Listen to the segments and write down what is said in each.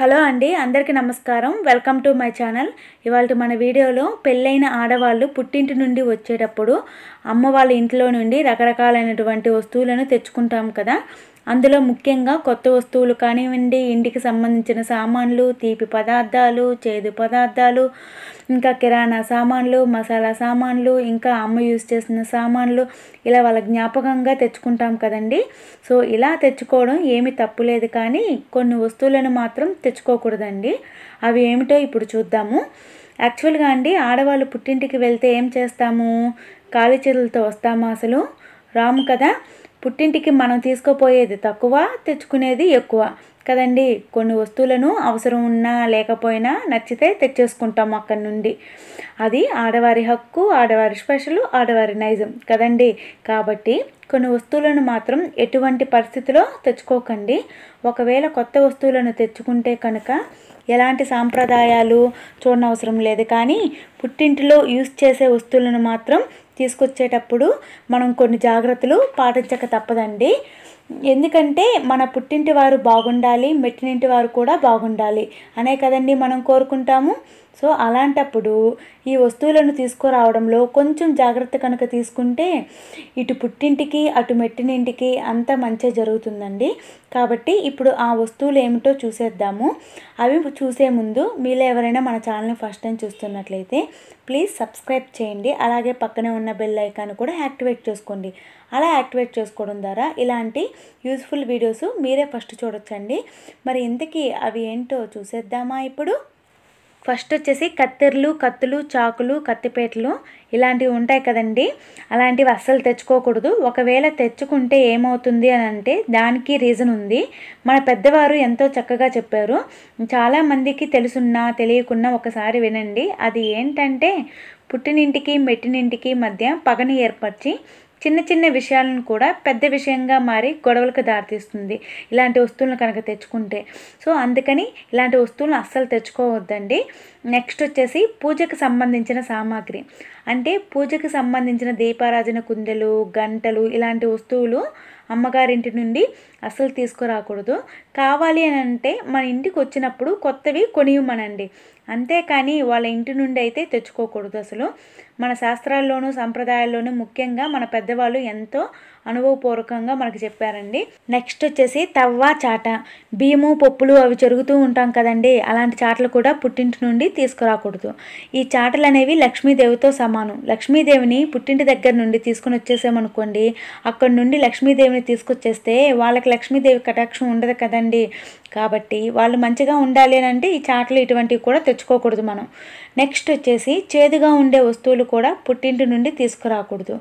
Hello అండి అందరికీ నమస్కారం. Welcome to my channel. ఇవాళ మన వీడియోలో పెళ్ళైన ఆడవాళ్ళు పుట్టింటి నుండి వచ్చేటప్పుడు అమ్మ వాళ్ళ ఇంట్లో నుండి రకరకాలైనటువంటి వస్తువులను తెచ్చుకుంటాం కదా. అందులో ముఖ్యంగా కొత్త వస్తువులు కానివ్వండి ఇంటికి సంబంధించిన సామాన్లు తీపి పదార్థాలు చేదు పదార్థాలు ఇంకా కిరాణా సామాన్లు మసాలా సామాన్లు ఇంకా అమ్మ యూజ్ చేసిన సామాన్లు ఇలా వాళ్ళ జ్ఞాపకంగా తెచ్చుకుంటాం కదండి. సో ఇలా తెచ్చుకోవడం ఏమీ తప్పులేదు కానీ కొన్ని వస్తువులను మాత్రం తెచ్చుకోకూడదండి. అవి ఏమిటో ఇప్పుడు చూద్దాము. యాక్చువల్గా అండి ఆడవాళ్ళు పుట్టింటికి వెళ్తే ఏం చేస్తాము? ఖాళీ చేతులతో వస్తాము అసలు? రాము కదా? పుట్టింటికి మనం తీసుకుపోయేది తక్కువ తెచ్చుకునేది ఎక్కువ. కదండి? కొన్ని వస్తువులను అవసరం ఉన్నా లేకపోయినా నచ్చితే తెచ్చేసుకుంటాం అక్కడి నుండి. అది ఆడవారి హక్కు ఆడవారి స్పెషల్ ఆడవారి నైజం. కదండి? కాబట్టి కొన్ని వస్తువులను మాత్రం ఎటువంటి పరిస్థితిలో తెచ్చుకోకండి. ఒకవేళ కొత్త వస్తువులను తెచ్చుకుంటే కనుక ఎలాంటి సాంప్రదాయాలు చూడనవసరం లేదు. కానీ పుట్టింటిలో యూజ్ చేసే వస్తువులను మాత్రం తీసుకొచ్చేటప్పుడు మనం కొన్ని జాగ్రత్తలు పాటించక తప్పదండి. ఎందుకంటే మన పుట్టింటి వారు బాగుండాలి మెట్టినింటి వారు కూడా బాగుండాలి. అనే కదండి మనం కోరుకుంటాము. సో అలాంటప్పుడు ఈ వస్తువులను తీసుకురావడంలో కొంచెం జాగ్రత్త కనుక తీసుకుంటే ఇటు పుట్టింటికి అటు మెట్టినింటికి అంత మంచి జరుగుతుందండి. కాబట్టి ఇప్పుడు ఆ వస్తువులు ఏమిటో చూసేద్దాము. అవి చూసే ముందు మీలో ఎవరైనా మన ఛానల్ని ఫస్ట్ టైం చూస్తున్నట్లయితే ప్లీజ్ సబ్స్క్రైబ్ చేయండి. అలాగే పక్కనే ఉన్న బెల్ ఐకాన్ కూడా యాక్టివేట్ చేసుకోండి. అలా యాక్టివేట్ చేసుకోవడం ద్వారా ఇలాంటి యూస్ఫుల్ వీడియోస్ మీరే ఫస్ట్ చూడొచ్చండి. మరి ఇంతకీ అవి ఏంటో చూసేద్దామా ఇప్పుడు? ఫస్ట్ వచ్చేసి కత్తెరలు కత్తులు చాకులు కత్తిపేటలు ఇలాంటివి ఉంటాయి కదండి. అలాంటివి అస్సలు తెచ్చుకోకూడదు. ఒకవేళ తెచ్చుకుంటే ఏమవుతుంది అని అంటే దానికి రీజన్ ఉంది. మన పెద్దవారు ఎంతో చక్కగా చెప్పారు. చాలామందికి తెలుసున్నా తెలియకున్నా ఒకసారి వినండి. అది ఏంటంటే పుట్టినింటికి మెట్టినింటికి మధ్య పగని ఏర్పరిచి చిన్న చిన్న విషయాలను కూడా పెద్ద విషయంగా మారి గొడవలకు దారితీస్తుంది. ఇలాంటి వస్తువులను కనుక తెచ్చుకుంటే. సో అందుకని ఇలాంటి వస్తువులను అస్సలు తెచ్చుకోవద్దండి. నెక్స్ట్ వచ్చేసి పూజకు సంబంధించిన సామాగ్రి. అంటే పూజకు సంబంధించిన దీపారాజన కుందెలు గంటలు ఇలాంటి వస్తువులు అమ్మగారింటి నుండి అస్సలు తీసుకురాకూడదు. కావాలి అని అంటే మన ఇంటికి వచ్చినప్పుడు కొత్తవి కొనియమనండి అంతేకాని వాళ్ళ ఇంటి నుండి అయితే తెచ్చుకోకూడదు అసలు. మన శాస్త్రాల్లోనూ సంప్రదాయాల్లోనూ ముఖ్యంగా మన పెద్దవాళ్ళు ఎంతో అనుభవపూర్వకంగా మనకు చెప్పారండి. నెక్స్ట్ వచ్చేసి తవ్వ చాట. బియ్యము పప్పులు అవి జరుగుతూ ఉంటాం కదండి. అలాంటి చాటలు కూడా పుట్టింటి నుండి తీసుకురాకూడదు. ఈ చాటలు అనేవి లక్ష్మీదేవితో సమానం. లక్ష్మీదేవిని పుట్టింటి దగ్గర నుండి తీసుకుని వచ్చేసామనుకోండి అక్కడ నుండి లక్ష్మీదేవిని తీసుకొచ్చేస్తే వాళ్ళకి లక్ష్మీదేవి కటాక్షం ఉండదు కదండి. కాబట్టి వాళ్ళు మంచిగా ఉండాలి అని అంటే ఈ చాటలు ఇటువంటివి కూడా తెచ్చు తెచ్చుకోకూడదు మనం. నెక్స్ట్ వచ్చేసి చేదుగా ఉండే వస్తువులు కూడా పుట్టింటి నుండి తీసుకురాకూడదు.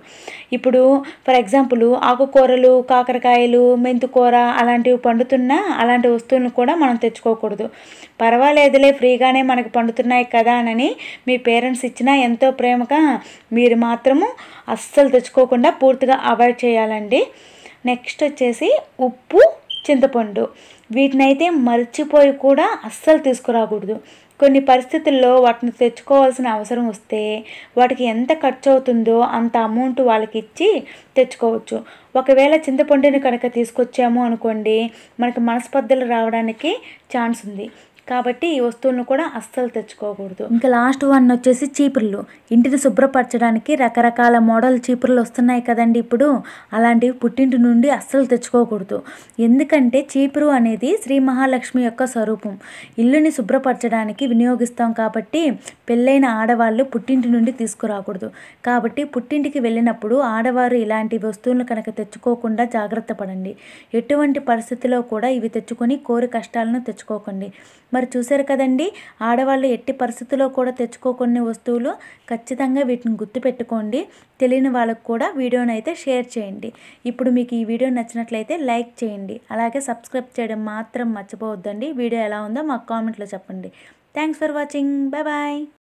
ఇప్పుడు ఫర్ ఎగ్జాంపుల్ ఆకుకూరలు కాకరకాయలు మెంతుకూర అలాంటివి పండుతున్నా అలాంటి వస్తువులను కూడా మనం తెచ్చుకోకూడదు. పర్వాలేదులే ఫ్రీగానే మనకు పండుతున్నాయి కదా అని మీ పేరెంట్స్ ఇచ్చినా ఎంతో ప్రేమగా మీరు మాత్రము అస్సలు తెచ్చుకోకుండా పూర్తిగా అవాయిడ్ చేయాలండి. నెక్స్ట్ వచ్చేసి ఉప్పు చింతపండు. వీటినైతే మర్చిపోయి కూడా అస్సలు తీసుకురాకూడదు. కొన్ని పరిస్థితుల్లో వాటిని తెచ్చుకోవాల్సిన అవసరం వస్తే వాటికి ఎంత ఖర్చు అవుతుందో అంత అమౌంట్ వాళ్ళకి ఇచ్చి తెచ్చుకోవచ్చు. ఒకవేళ చింతపండుని కనుక తీసుకొచ్చాము అనుకోండి మనకి మనస్పర్ధలు రావడానికి ఛాన్స్ ఉంది. కాబట్టి ఈ వస్తువులను కూడా అస్సలు తెచ్చుకోకూడదు. ఇంకా లాస్ట్ వన్ వచ్చేసి చీపుర్లు. ఇంటిని శుభ్రపరచడానికి రకరకాల మోడల్ చీపుర్లు వస్తున్నాయి కదండి ఇప్పుడు. అలాంటివి పుట్టింటి నుండి అస్సలు తెచ్చుకోకూడదు. ఎందుకంటే చీపురు అనేది శ్రీ మహాలక్ష్మి యొక్క స్వరూపం. ఇల్లుని శుభ్రపరచడానికి వినియోగిస్తాం కాబట్టి పెళ్ళైన ఆడవాళ్ళు పుట్టింటి నుండి తీసుకురాకూడదు. కాబట్టి పుట్టింటికి వెళ్ళినప్పుడు ఆడవారు ఇలాంటి వస్తువులను కనుక తెచ్చుకోకుండా జాగ్రత్త పడండి. ఎటువంటి పరిస్థితిలో కూడా ఇవి తెచ్చుకొని కోరి కష్టాలను తెచ్చుకోకండి. మరి చూసారు కదండి? ఆడవాళ్ళు ఎట్టి పరిస్థితుల్లో కూడా తెచ్చుకోకొన్ని వస్తువులు ఖచ్చితంగా వీటిని గుర్తుపెట్టుకోండి తెలియని వాళ్ళకు కూడా వీడియోని అయితే షేర్ చేయండి. ఇప్పుడు మీకు ఈ వీడియో నచ్చినట్లయితే లైక్ చేయండి. అలాగే సబ్స్క్రైబ్ చేయడం మాత్రం మర్చిపోవద్దండి. వీడియో ఎలా ఉందో మాకు కామెంట్లో చెప్పండి. Thanks for watching. Bye bye.